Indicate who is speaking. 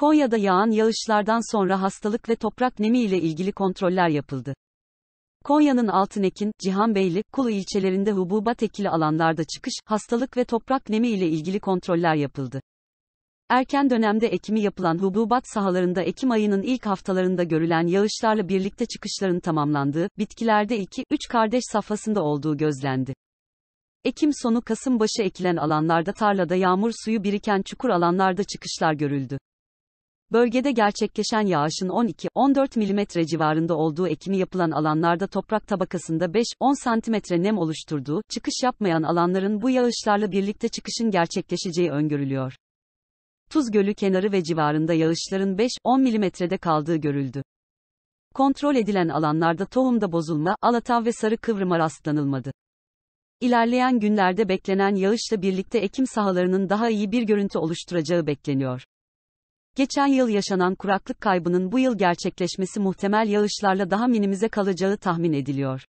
Speaker 1: Konya'da yağan yağışlardan sonra hastalık ve toprak nemi ile ilgili kontroller yapıldı. Konya'nın Altınekin, Cihanbeyli, Kulu ilçelerinde hububat ekili alanlarda çıkış, hastalık ve toprak nemi ile ilgili kontroller yapıldı. Erken dönemde ekimi yapılan hububat sahalarında Ekim ayının ilk haftalarında görülen yağışlarla birlikte çıkışların tamamlandığı, bitkilerde 2-3 kardeş safhasında olduğu gözlendi. Ekim sonu Kasım başı ekilen alanlarda tarlada yağmur suyu biriken çukur alanlarda çıkışlar görüldü. Bölgede gerçekleşen yağışın 12-14 mm civarında olduğu ekimi yapılan alanlarda toprak tabakasında 5-10 cm nem oluşturduğu, çıkış yapmayan alanların bu yağışlarla birlikte çıkışın gerçekleşeceği öngörülüyor. Tuz Gölü kenarı ve civarında yağışların 5-10 milimetrede kaldığı görüldü. Kontrol edilen alanlarda tohumda bozulma, alatav ve sarı kıvrıma rastlanılmadı. İlerleyen günlerde beklenen yağışla birlikte ekim sahalarının daha iyi bir görüntü oluşturacağı bekleniyor. Geçen yıl yaşanan kuraklık kaybının bu yıl gerçekleşmesi muhtemel yağışlarla daha minimize kalacağı tahmin ediliyor.